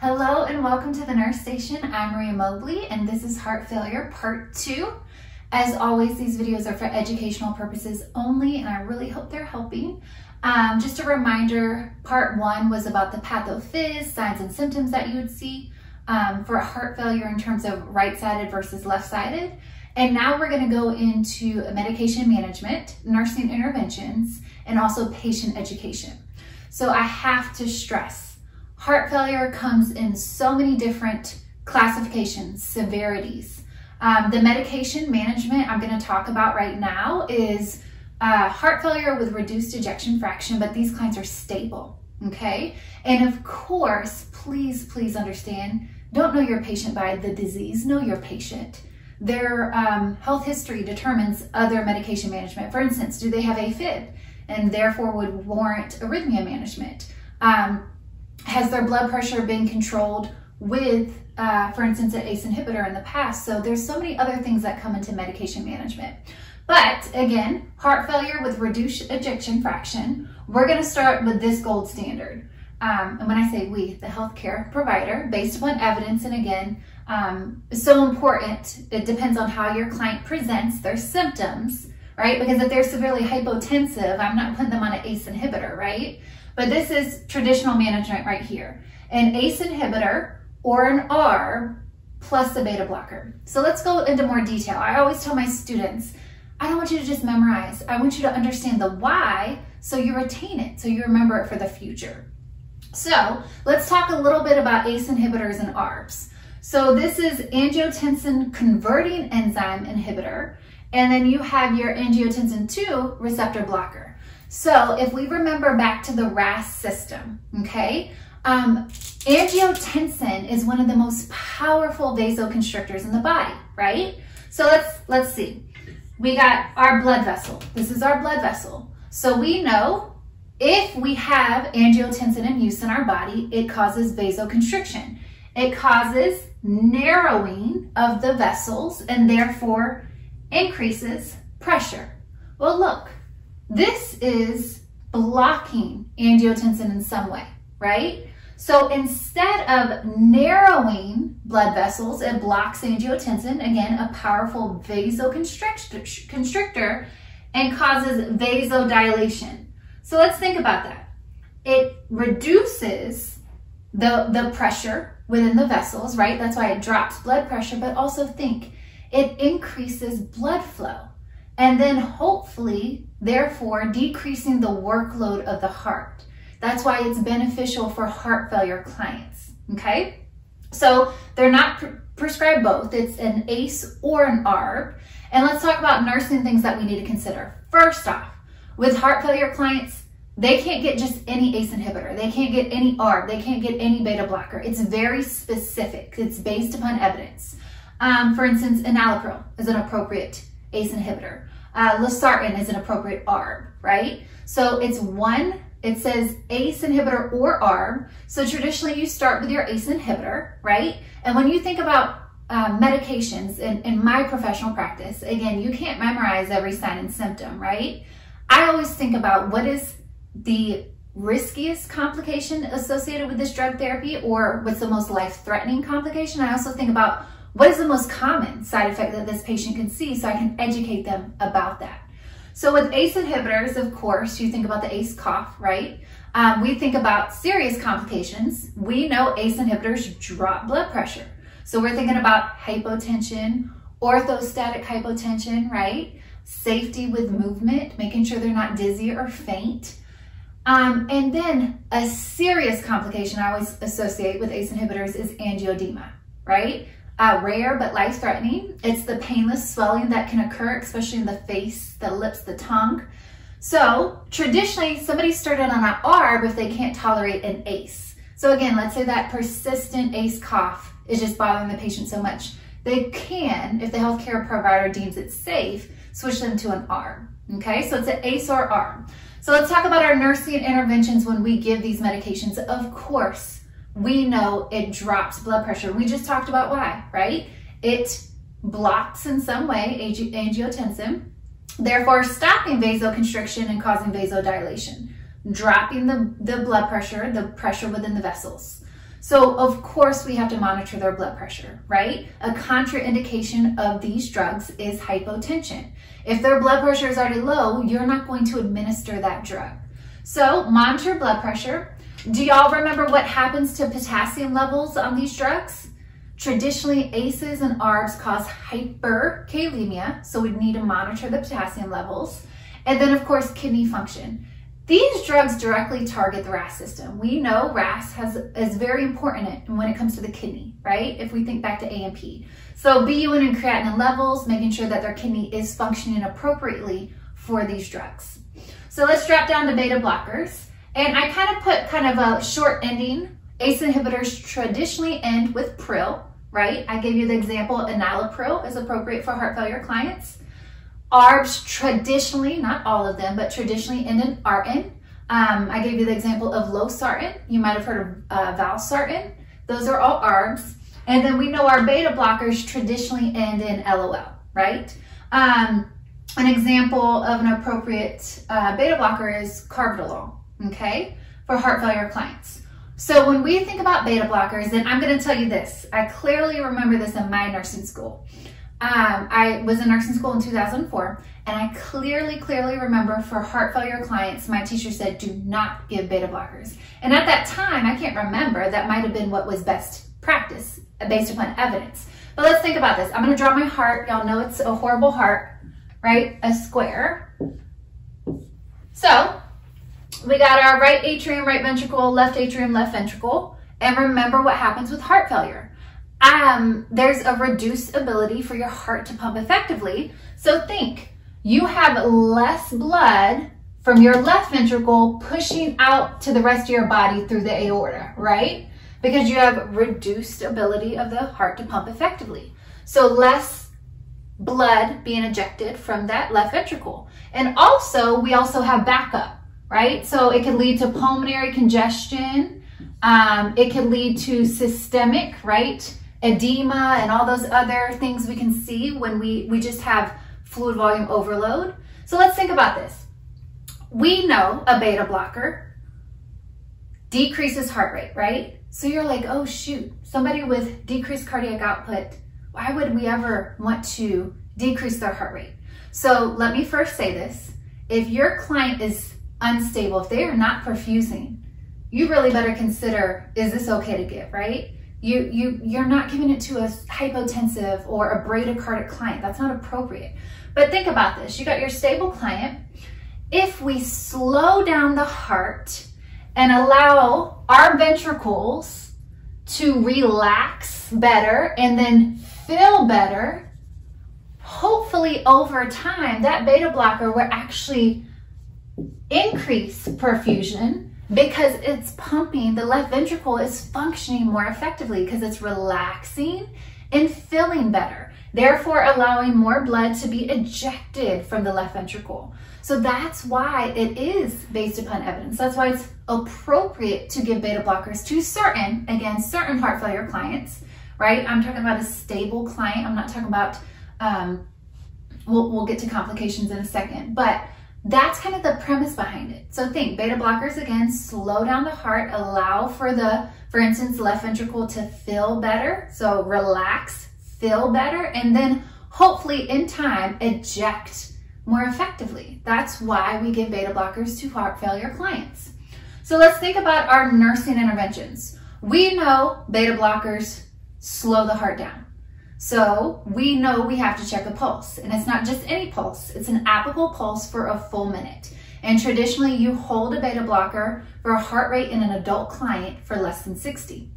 Hello and welcome to the Nurse Station. I'm Maria Mobley and this is Heart Failure Part 2. As always, these videos are for educational purposes only and I really hope they're helping. Um, just a reminder, Part 1 was about the pathophys, signs and symptoms that you would see um, for heart failure in terms of right-sided versus left-sided. And now we're gonna go into medication management, nursing interventions, and also patient education. So I have to stress, heart failure comes in so many different classifications, severities. Um, the medication management I'm gonna talk about right now is uh, heart failure with reduced ejection fraction, but these clients are stable, okay? And of course, please, please understand, don't know your patient by the disease, know your patient. Their um, health history determines other medication management. For instance, do they have AFib and therefore would warrant arrhythmia management? Um, has their blood pressure been controlled with, uh, for instance, an ACE inhibitor in the past? So there's so many other things that come into medication management. But again, heart failure with reduced ejection fraction, we're gonna start with this gold standard. Um, and when I say we, the healthcare provider, based upon evidence, and again, um, so important. It depends on how your client presents their symptoms, right? Because if they're severely hypotensive, I'm not putting them on an ACE inhibitor, right? But this is traditional management right here. An ACE inhibitor or an ARB plus a beta blocker. So let's go into more detail. I always tell my students, I don't want you to just memorize. I want you to understand the why so you retain it, so you remember it for the future. So let's talk a little bit about ACE inhibitors and ARBs. So this is angiotensin converting enzyme inhibitor, and then you have your angiotensin 2 receptor blocker. So if we remember back to the RAS system, okay, um, angiotensin is one of the most powerful vasoconstrictors in the body, right? So let's, let's see. We got our blood vessel. This is our blood vessel. So we know if we have angiotensin in use in our body, it causes vasoconstriction. It causes narrowing of the vessels and therefore increases pressure. Well, look, this is blocking angiotensin in some way, right? So instead of narrowing blood vessels, it blocks angiotensin, again, a powerful vasoconstrictor, and causes vasodilation. So let's think about that. It reduces the, the pressure within the vessels, right? That's why it drops blood pressure, but also think it increases blood flow and then hopefully, therefore, decreasing the workload of the heart. That's why it's beneficial for heart failure clients, okay? So they're not pre prescribed both. It's an ACE or an ARB. And let's talk about nursing things that we need to consider. First off, with heart failure clients, they can't get just any ACE inhibitor. They can't get any ARB. They can't get any beta blocker. It's very specific. It's based upon evidence. Um, for instance, enalapril is an appropriate ACE inhibitor. Uh, losartan is an appropriate ARB, right? So it's one, it says ACE inhibitor or ARB. So traditionally you start with your ACE inhibitor, right? And when you think about uh, medications in, in my professional practice, again, you can't memorize every sign and symptom, right? I always think about what is the riskiest complication associated with this drug therapy or what's the most life-threatening complication. I also think about what is the most common side effect that this patient can see so I can educate them about that. So with ACE inhibitors, of course, you think about the ACE cough, right? Um, we think about serious complications. We know ACE inhibitors drop blood pressure. So we're thinking about hypotension, orthostatic hypotension, right? Safety with movement, making sure they're not dizzy or faint. Um, and then a serious complication I always associate with ACE inhibitors is angioedema, right? Uh, rare but life-threatening. It's the painless swelling that can occur, especially in the face, the lips, the tongue. So traditionally, somebody started on an ARB if they can't tolerate an ACE. So again, let's say that persistent ACE cough is just bothering the patient so much. They can, if the healthcare provider deems it safe, switch them to an ARB. Okay, so it's an ACE or ARB. So let's talk about our nursing interventions when we give these medications. Of course, we know it drops blood pressure. We just talked about why, right? It blocks in some way angiotensin, therefore stopping vasoconstriction and causing vasodilation, dropping the, the blood pressure, the pressure within the vessels. So of course we have to monitor their blood pressure, right? A contraindication of these drugs is hypotension. If their blood pressure is already low, you're not going to administer that drug. So monitor blood pressure. Do y'all remember what happens to potassium levels on these drugs? Traditionally, ACEs and ARBs cause hyperkalemia, so we need to monitor the potassium levels. And then of course, kidney function. These drugs directly target the RAS system. We know RAS has, is very important when it comes to the kidney, right? If we think back to A&P. So BUN and creatinine levels, making sure that their kidney is functioning appropriately for these drugs. So let's drop down to beta blockers. And I kind of put kind of a short ending. ACE inhibitors traditionally end with pril, right? I gave you the example, enalapril is appropriate for heart failure clients. ARBs traditionally, not all of them, but traditionally end in ARTAN. Um, I gave you the example of losartan. You might have heard of uh, valsartan. Those are all ARBs. And then we know our beta blockers traditionally end in LOL, right? Um, an example of an appropriate uh, beta blocker is carvedilol, okay, for heart failure clients. So when we think about beta blockers, and I'm going to tell you this, I clearly remember this in my nursing school. Um, I was in nursing school in 2004, and I clearly, clearly remember for heart failure clients, my teacher said, do not give beta blockers. And at that time, I can't remember, that might have been what was best practice based upon evidence. But let's think about this. I'm gonna draw my heart. Y'all know it's a horrible heart, right? A square. So, we got our right atrium, right ventricle, left atrium, left ventricle. And remember what happens with heart failure um, there's a reduced ability for your heart to pump effectively. So think, you have less blood from your left ventricle pushing out to the rest of your body through the aorta, right? Because you have reduced ability of the heart to pump effectively. So less blood being ejected from that left ventricle. And also, we also have backup, right? So it can lead to pulmonary congestion. Um, it can lead to systemic, right? edema and all those other things we can see when we, we just have fluid volume overload. So let's think about this. We know a beta blocker decreases heart rate, right? So you're like, oh shoot, somebody with decreased cardiac output, why would we ever want to decrease their heart rate? So let me first say this. If your client is unstable, if they are not perfusing, you really better consider, is this okay to give, right? You, you, you're not giving it to a hypotensive or a bradycardic client. That's not appropriate. But think about this. You got your stable client. If we slow down the heart and allow our ventricles to relax better and then feel better, hopefully over time, that beta blocker will actually increase perfusion because it's pumping, the left ventricle is functioning more effectively because it's relaxing and filling better, therefore allowing more blood to be ejected from the left ventricle. So that's why it is based upon evidence. That's why it's appropriate to give beta blockers to certain, again, certain heart failure clients, right? I'm talking about a stable client. I'm not talking about, um, we'll, we'll get to complications in a second, but that's kind of the premise behind it. So think beta blockers again, slow down the heart, allow for the, for instance, left ventricle to fill better. So relax, fill better, and then hopefully in time eject more effectively. That's why we give beta blockers to heart failure clients. So let's think about our nursing interventions. We know beta blockers slow the heart down. So we know we have to check a pulse and it's not just any pulse, it's an apical pulse for a full minute. And traditionally you hold a beta blocker for a heart rate in an adult client for less than 60,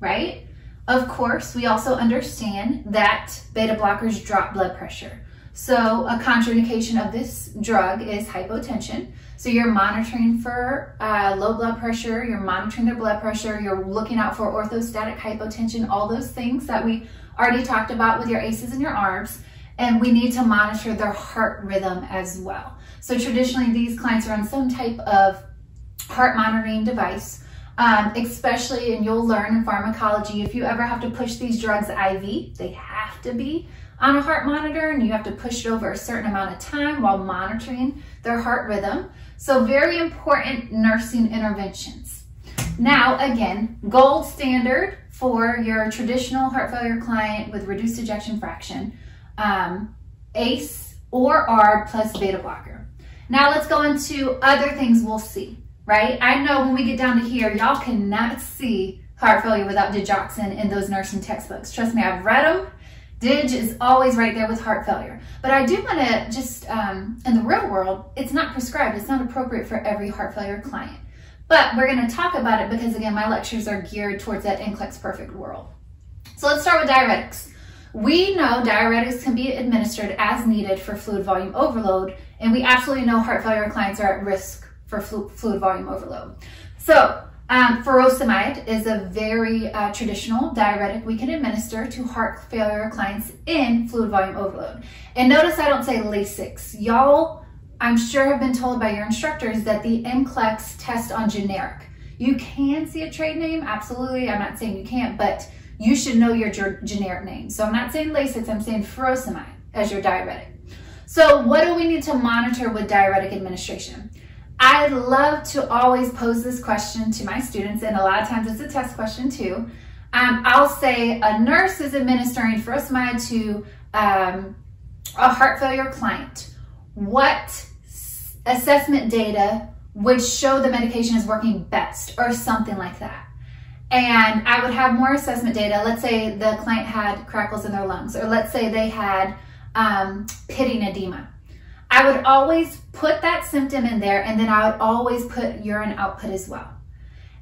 right? Of course, we also understand that beta blockers drop blood pressure. So a contraindication of this drug is hypotension. So you're monitoring for uh, low blood pressure, you're monitoring their blood pressure, you're looking out for orthostatic hypotension, all those things that we already talked about with your ACEs and your ARBs, and we need to monitor their heart rhythm as well. So traditionally, these clients are on some type of heart monitoring device, um, especially, and you'll learn in pharmacology, if you ever have to push these drugs IV, they have to be on a heart monitor and you have to push it over a certain amount of time while monitoring their heart rhythm. So very important nursing interventions. Now, again, gold standard for your traditional heart failure client with reduced ejection fraction, um, ACE or ARB plus beta blocker. Now let's go into other things we'll see, right? I know when we get down to here, y'all cannot see heart failure without digoxin in those nursing textbooks. Trust me, I've read them. Dig is always right there with heart failure. But I do want to just, um, in the real world, it's not prescribed. It's not appropriate for every heart failure client. But we're going to talk about it because, again, my lectures are geared towards that NCLEX perfect world. So let's start with diuretics. We know diuretics can be administered as needed for fluid volume overload, and we absolutely know heart failure clients are at risk for fluid volume overload. So um, furosemide is a very uh, traditional diuretic we can administer to heart failure clients in fluid volume overload. And notice I don't say Lasix. Y'all, I'm sure have been told by your instructors that the NCLEX test on generic. You can see a trade name, absolutely. I'm not saying you can't, but you should know your generic name. So I'm not saying Lasix, I'm saying furosemide as your diuretic. So what do we need to monitor with diuretic administration? I love to always pose this question to my students, and a lot of times it's a test question too. Um, I'll say a nurse is administering furosemide to um, a heart failure client. What assessment data would show the medication is working best or something like that? And I would have more assessment data. Let's say the client had crackles in their lungs, or let's say they had um, pitting edema. I would always put that symptom in there and then I would always put urine output as well.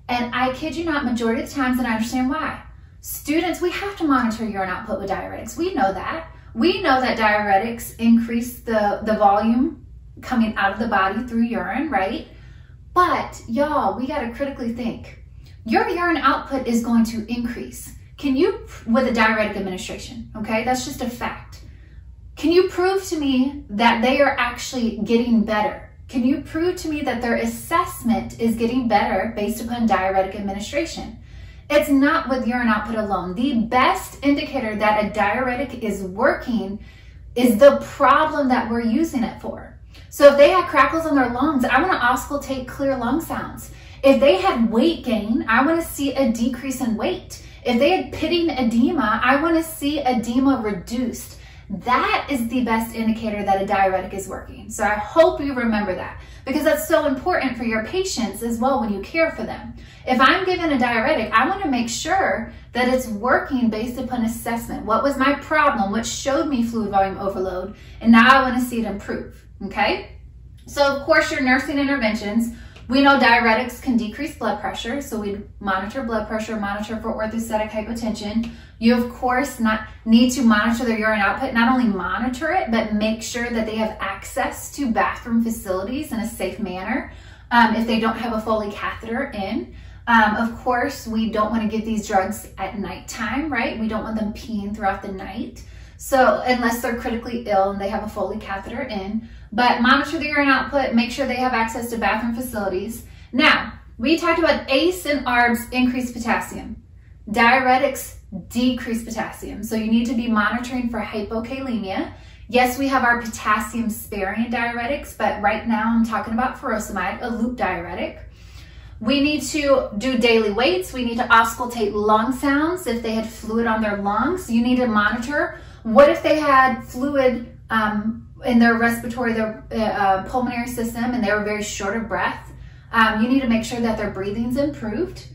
And I kid you not, majority of the times, and I understand why. Students, we have to monitor urine output with diuretics. We know that. We know that diuretics increase the, the volume coming out of the body through urine, right? But y'all, we gotta critically think. Your urine output is going to increase. Can you, with a diuretic administration, okay? That's just a fact. Can you prove to me that they are actually getting better? Can you prove to me that their assessment is getting better based upon diuretic administration? It's not with urine output alone. The best indicator that a diuretic is working is the problem that we're using it for. So if they had crackles in their lungs, I want to auscultate clear lung sounds. If they had weight gain, I want to see a decrease in weight. If they had pitting edema, I want to see edema reduced. That is the best indicator that a diuretic is working. So I hope you remember that because that's so important for your patients as well when you care for them. If I'm given a diuretic, I want to make sure that it's working based upon assessment. What was my problem? What showed me fluid volume overload? And now I want to see it improve. Okay? So of course your nursing interventions we know diuretics can decrease blood pressure, so we monitor blood pressure, monitor for orthostatic hypotension. You, of course, not need to monitor their urine output, not only monitor it, but make sure that they have access to bathroom facilities in a safe manner um, if they don't have a Foley catheter in. Um, of course, we don't want to give these drugs at nighttime, right? We don't want them peeing throughout the night. So unless they're critically ill and they have a Foley catheter in, but monitor the urine output, make sure they have access to bathroom facilities. Now, we talked about ACE and ARBs increase potassium. Diuretics decrease potassium. So you need to be monitoring for hypokalemia. Yes, we have our potassium sparing diuretics, but right now I'm talking about furosemide, a loop diuretic. We need to do daily weights. We need to auscultate lung sounds if they had fluid on their lungs. You need to monitor what if they had fluid um, in their respiratory, their uh, pulmonary system, and they were very short of breath? Um, you need to make sure that their breathing's improved.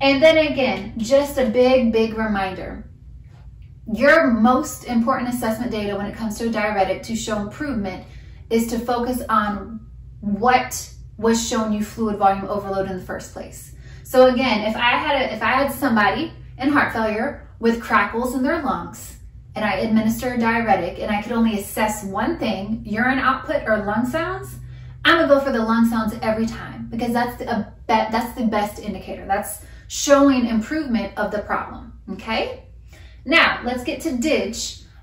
And then again, just a big, big reminder. Your most important assessment data when it comes to a diuretic to show improvement is to focus on what was showing you fluid volume overload in the first place. So again, if I had a, if I had somebody in heart failure with crackles in their lungs, and I administer a diuretic and I could only assess one thing, urine output or lung sounds, I'm gonna go for the lung sounds every time because that's the, that's the best indicator. That's showing improvement of the problem, okay? Now, let's get to DIG.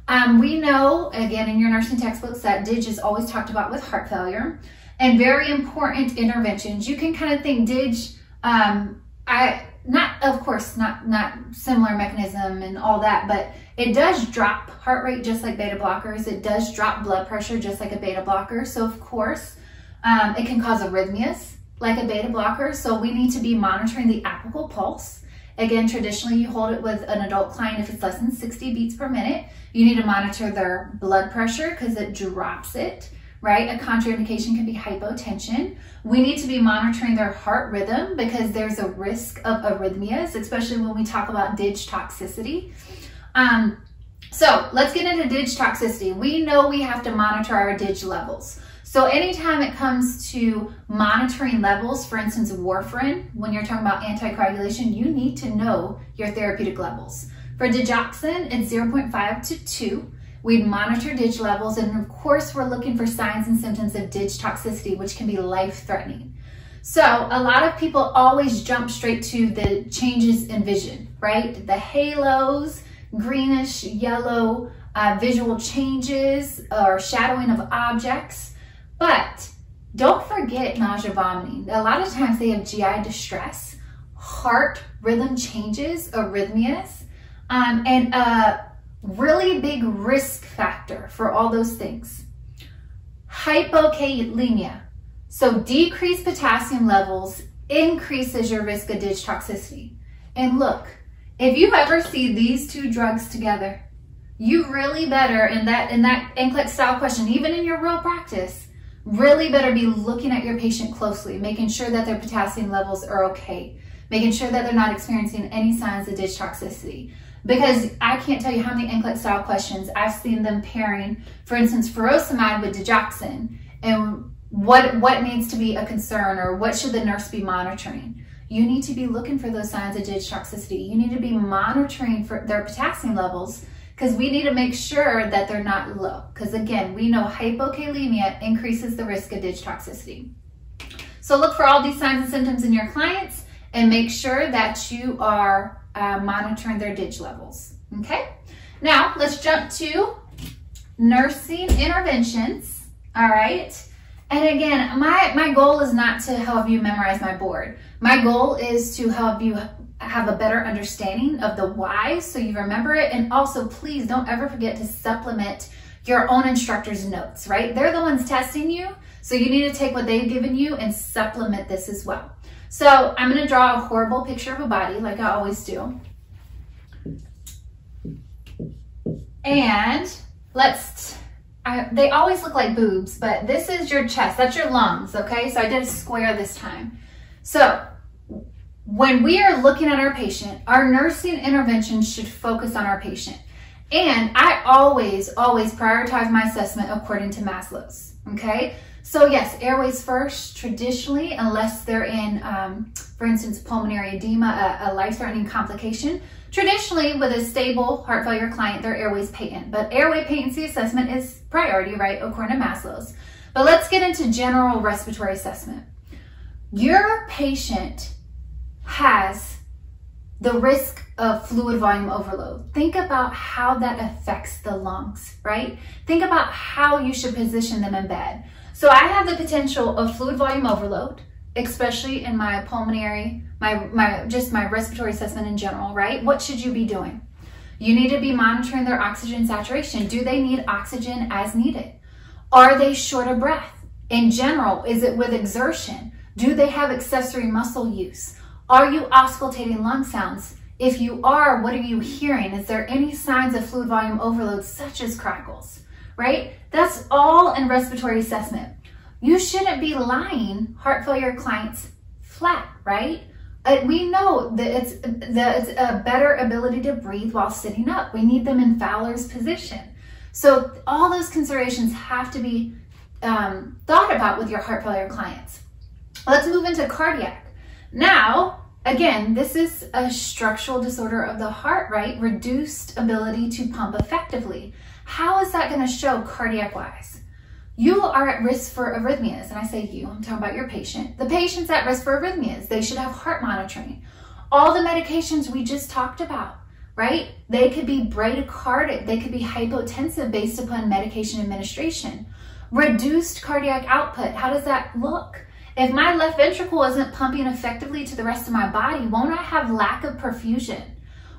Um, we know, again, in your nursing textbooks that DIG is always talked about with heart failure and very important interventions. You can kind of think DIG, um, I, not of course not not similar mechanism and all that but it does drop heart rate just like beta blockers it does drop blood pressure just like a beta blocker so of course um, it can cause arrhythmias like a beta blocker. So we need to be monitoring the apical pulse. Again, traditionally you hold it with an adult client if it's less than 60 beats per minute. You need to monitor their blood pressure because it drops it, right? A contraindication can be hypotension. We need to be monitoring their heart rhythm because there's a risk of arrhythmias, especially when we talk about dig toxicity. Um, so let's get into dig toxicity. We know we have to monitor our dig levels. So anytime it comes to monitoring levels, for instance, warfarin, when you're talking about anticoagulation, you need to know your therapeutic levels. For digoxin, it's 0.5 to 2. We monitor dig levels, and of course, we're looking for signs and symptoms of dig toxicity, which can be life-threatening. So a lot of people always jump straight to the changes in vision, right? The halos, greenish, yellow, uh, visual changes, or shadowing of objects. But don't forget nausea vomiting. A lot of times they have GI distress, heart rhythm changes, arrhythmias, um, and a really big risk factor for all those things. Hypokalemia. So decreased potassium levels increases your risk of dig toxicity. And look, if you ever see these two drugs together, you really better in that in that NCLEX style question, even in your real practice, really better be looking at your patient closely, making sure that their potassium levels are okay, making sure that they're not experiencing any signs of dig toxicity. Because I can't tell you how many NCLEX style questions I've seen them pairing, for instance, furosemide with digoxin, and what, what needs to be a concern or what should the nurse be monitoring. You need to be looking for those signs of dig toxicity. You need to be monitoring for their potassium levels because we need to make sure that they're not low. Because again, we know hypokalemia increases the risk of dig toxicity. So look for all these signs and symptoms in your clients and make sure that you are uh, monitoring their dig levels, okay? Now, let's jump to nursing interventions, all right? And again, my, my goal is not to help you memorize my board. My goal is to help you have a better understanding of the why so you remember it. And also, please don't ever forget to supplement your own instructor's notes, right? They're the ones testing you. So you need to take what they've given you and supplement this as well. So I'm gonna draw a horrible picture of a body like I always do. And let's, I, they always look like boobs, but this is your chest, that's your lungs, okay? So I did a square this time. So when we are looking at our patient, our nursing intervention should focus on our patient. And I always, always prioritize my assessment according to Maslow's, okay? So yes, airways first, traditionally, unless they're in, um, for instance, pulmonary edema, a, a life-threatening complication, traditionally with a stable heart failure client, their airways patent. But airway patency assessment is priority, right, according to Maslow's. But let's get into general respiratory assessment. Your patient has the risk of fluid volume overload. Think about how that affects the lungs, right? Think about how you should position them in bed. So I have the potential of fluid volume overload, especially in my pulmonary, my, my just my respiratory assessment in general, right? What should you be doing? You need to be monitoring their oxygen saturation. Do they need oxygen as needed? Are they short of breath? In general, is it with exertion? Do they have accessory muscle use? Are you auscultating lung sounds? If you are, what are you hearing? Is there any signs of fluid volume overload, such as crackles, right? That's all in respiratory assessment. You shouldn't be lying heart failure clients flat, right? We know that it's, that it's a better ability to breathe while sitting up. We need them in Fowler's position. So all those considerations have to be um, thought about with your heart failure clients. Let's move into cardiac. Now, again, this is a structural disorder of the heart, right? Reduced ability to pump effectively. How is that going to show cardiac wise? You are at risk for arrhythmias, and I say you, I'm talking about your patient. The patient's at risk for arrhythmias. They should have heart monitoring. All the medications we just talked about, right? They could be bradycardic, they could be hypotensive based upon medication administration. Reduced cardiac output, how does that look? If my left ventricle isn't pumping effectively to the rest of my body, won't I have lack of perfusion?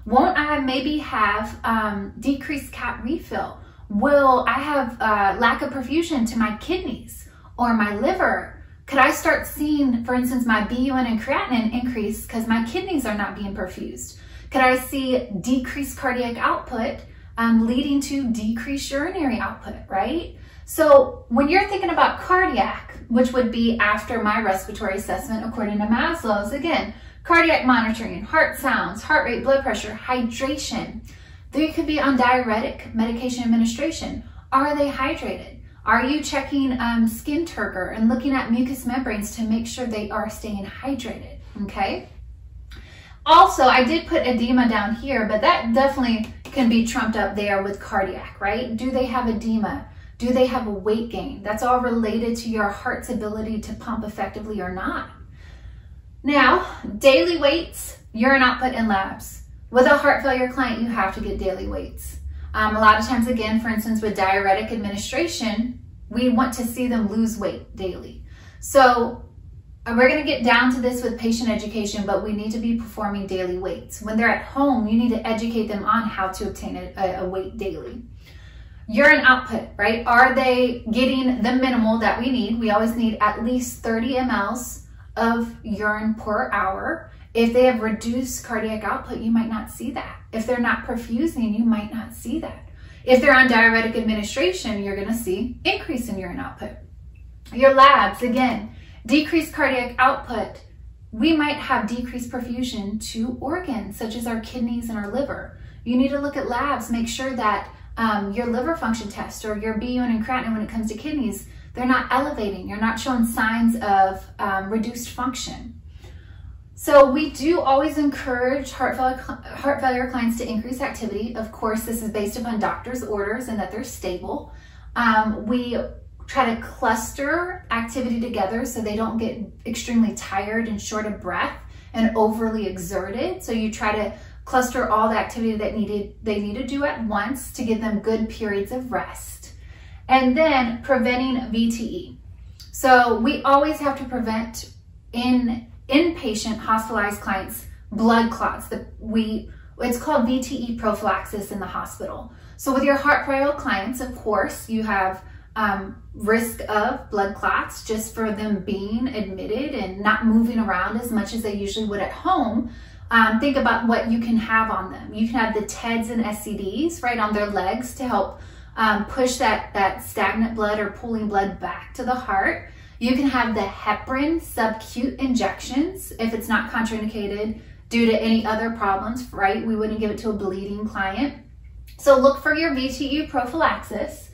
Won't I maybe have um, decreased cap refill? Will I have uh, lack of perfusion to my kidneys or my liver? Could I start seeing, for instance, my BUN and creatinine increase because my kidneys are not being perfused? Could I see decreased cardiac output um, leading to decreased urinary output, right? So when you're thinking about cardiac, which would be after my respiratory assessment according to Maslow's, again, cardiac monitoring, heart sounds, heart rate, blood pressure, hydration. They could be on diuretic medication administration. Are they hydrated? Are you checking um, skin turgor and looking at mucous membranes to make sure they are staying hydrated, okay? Also, I did put edema down here, but that definitely can be trumped up there with cardiac, right? Do they have edema? Do they have a weight gain? That's all related to your heart's ability to pump effectively or not. Now, daily weights, urine output, and labs. With a heart failure client, you have to get daily weights. Um, a lot of times, again, for instance, with diuretic administration, we want to see them lose weight daily. So uh, we're going to get down to this with patient education, but we need to be performing daily weights. When they're at home, you need to educate them on how to obtain a, a weight daily. Urine output, right? Are they getting the minimal that we need? We always need at least 30 mLs of urine per hour. If they have reduced cardiac output, you might not see that. If they're not perfusing, you might not see that. If they're on diuretic administration, you're gonna see increase in urine output. Your labs, again, decreased cardiac output, we might have decreased perfusion to organs such as our kidneys and our liver. You need to look at labs, make sure that um, your liver function test or your BUN and creatinine when it comes to kidneys, they're not elevating. You're not showing signs of um, reduced function. So we do always encourage heart failure, heart failure clients to increase activity. Of course, this is based upon doctor's orders and that they're stable. Um, we try to cluster activity together so they don't get extremely tired and short of breath and overly exerted. So you try to cluster all the activity that needed they need to do at once to give them good periods of rest. And then preventing VTE. So we always have to prevent in inpatient hospitalized clients blood clots that we it's called VTE prophylaxis in the hospital. So with your heart failure clients, of course, you have um, risk of blood clots just for them being admitted and not moving around as much as they usually would at home. Um, think about what you can have on them. You can have the TEDs and SCDs right on their legs to help um, push that, that stagnant blood or pooling blood back to the heart. You can have the heparin subcute injections if it's not contraindicated due to any other problems, right? We wouldn't give it to a bleeding client. So look for your VTE prophylaxis.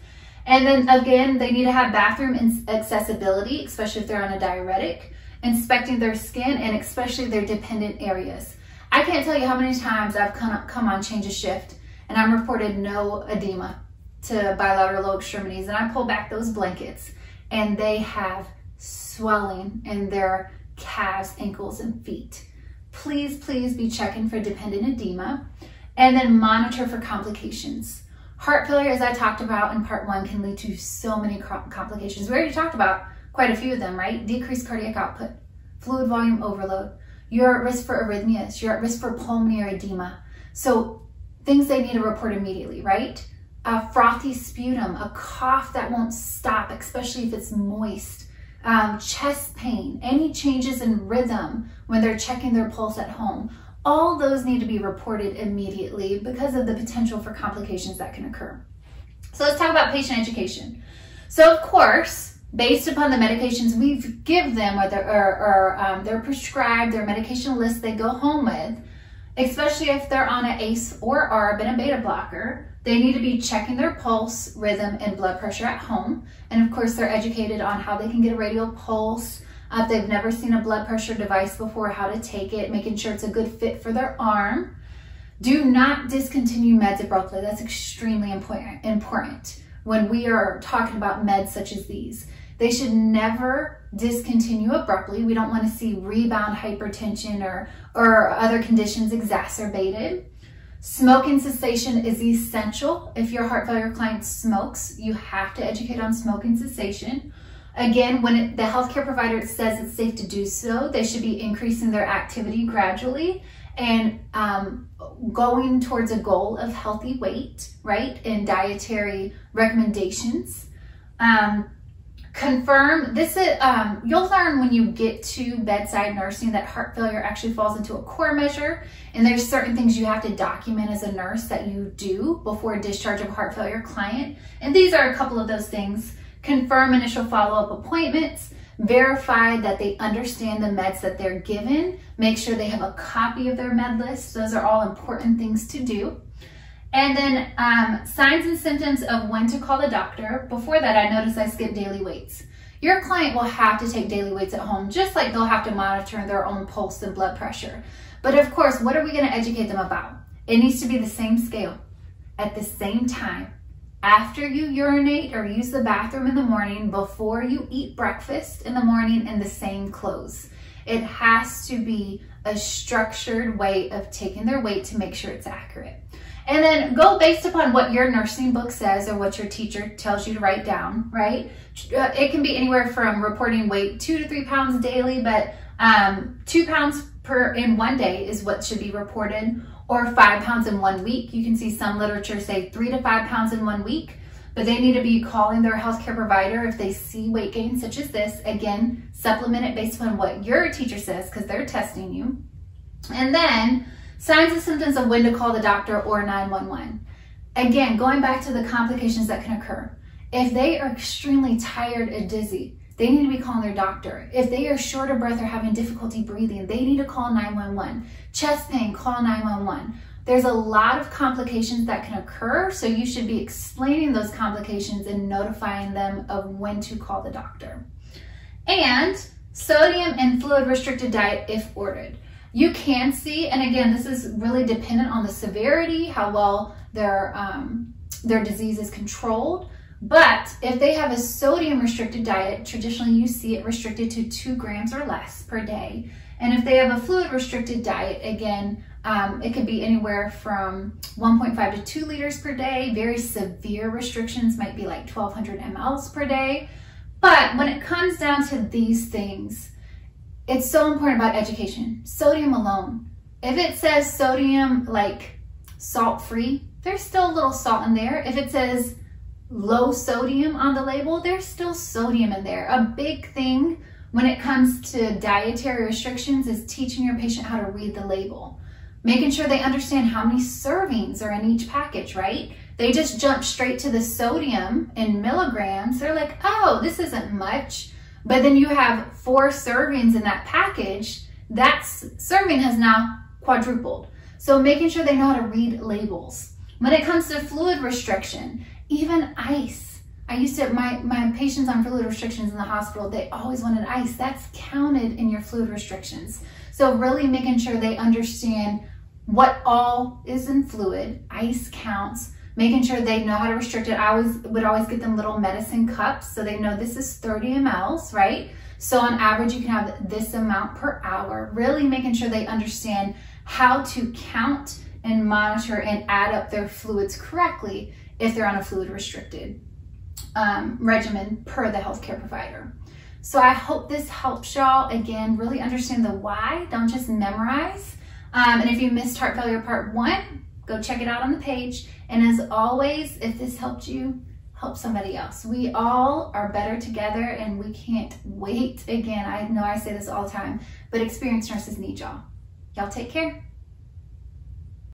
And then again, they need to have bathroom accessibility, especially if they're on a diuretic, inspecting their skin and especially their dependent areas. I can't tell you how many times I've come come on change of shift and I'm reported no edema to bilateral low extremities and I pull back those blankets and they have swelling in their calves, ankles, and feet. Please, please be checking for dependent edema and then monitor for complications. Heart failure, as I talked about in part one, can lead to so many complications. We already talked about quite a few of them, right? Decreased cardiac output, fluid volume overload. You're at risk for arrhythmias. You're at risk for pulmonary edema. So things they need to report immediately, right? A frothy sputum, a cough that won't stop, especially if it's moist um, chest pain, any changes in rhythm when they're checking their pulse at home. All those need to be reported immediately because of the potential for complications that can occur. So let's talk about patient education. So of course, based upon the medications we give them or, they're, or, or um, they're prescribed, their medication list they go home with, especially if they're on an ACE or ARB and a beta blocker, they need to be checking their pulse, rhythm, and blood pressure at home. And of course, they're educated on how they can get a radial pulse. Uh, if they've never seen a blood pressure device before, how to take it, making sure it's a good fit for their arm. Do not discontinue meds abruptly. That's extremely important, important when we are talking about meds such as these. They should never discontinue abruptly. We don't want to see rebound hypertension or, or other conditions exacerbated. Smoking cessation is essential. If your heart failure client smokes, you have to educate on smoking cessation. Again, when it, the healthcare provider says it's safe to do so, they should be increasing their activity gradually and um, going towards a goal of healthy weight, right? And dietary recommendations. Um, confirm this is um, you'll learn when you get to bedside nursing that heart failure actually falls into a core measure. And there's certain things you have to document as a nurse that you do before discharge of heart failure client. And these are a couple of those things. Confirm initial follow-up appointments. Verify that they understand the meds that they're given. Make sure they have a copy of their med list. Those are all important things to do and then um, signs and symptoms of when to call the doctor. Before that, I noticed I skipped daily weights. Your client will have to take daily weights at home, just like they'll have to monitor their own pulse and blood pressure. But of course, what are we gonna educate them about? It needs to be the same scale, at the same time, after you urinate or use the bathroom in the morning, before you eat breakfast in the morning in the same clothes. It has to be a structured way of taking their weight to make sure it's accurate. And then go based upon what your nursing book says or what your teacher tells you to write down, right? Uh, it can be anywhere from reporting weight two to three pounds daily, but um, two pounds per in one day is what should be reported, or five pounds in one week. You can see some literature say three to five pounds in one week, but they need to be calling their healthcare provider if they see weight gain such as this. Again, supplement it based upon what your teacher says because they're testing you. And then Signs and symptoms of when to call the doctor or 911. Again, going back to the complications that can occur. If they are extremely tired and dizzy, they need to be calling their doctor. If they are short of breath or having difficulty breathing, they need to call 911. Chest pain, call 911. There's a lot of complications that can occur, so you should be explaining those complications and notifying them of when to call the doctor. And sodium and fluid restricted diet if ordered you can see, and again, this is really dependent on the severity, how well their, um, their disease is controlled. But if they have a sodium restricted diet, traditionally you see it restricted to two grams or less per day. And if they have a fluid restricted diet, again, um, it could be anywhere from 1.5 to 2 liters per day. Very severe restrictions might be like 1200 mLs per day. But when it comes down to these things, it's so important about education. Sodium alone. If it says sodium like salt free, there's still a little salt in there. If it says low sodium on the label, there's still sodium in there. A big thing when it comes to dietary restrictions is teaching your patient how to read the label. Making sure they understand how many servings are in each package, right? They just jump straight to the sodium in milligrams. They're like, oh, this isn't much. But then you have four servings in that package, that serving has now quadrupled. So making sure they know how to read labels. When it comes to fluid restriction, even ice. I used to, my, my patients on fluid restrictions in the hospital, they always wanted ice. That's counted in your fluid restrictions. So really making sure they understand what all is in fluid, ice counts, making sure they know how to restrict it. I always would always get them little medicine cups so they know this is 30 mLs, right? So on average, you can have this amount per hour, really making sure they understand how to count and monitor and add up their fluids correctly if they're on a fluid restricted um, regimen per the healthcare provider. So I hope this helps y'all, again, really understand the why, don't just memorize. Um, and if you missed heart failure part one, Go check it out on the page. And as always, if this helped you, help somebody else. We all are better together and we can't wait. Again, I know I say this all the time, but experienced nurses need y'all. Y'all take care.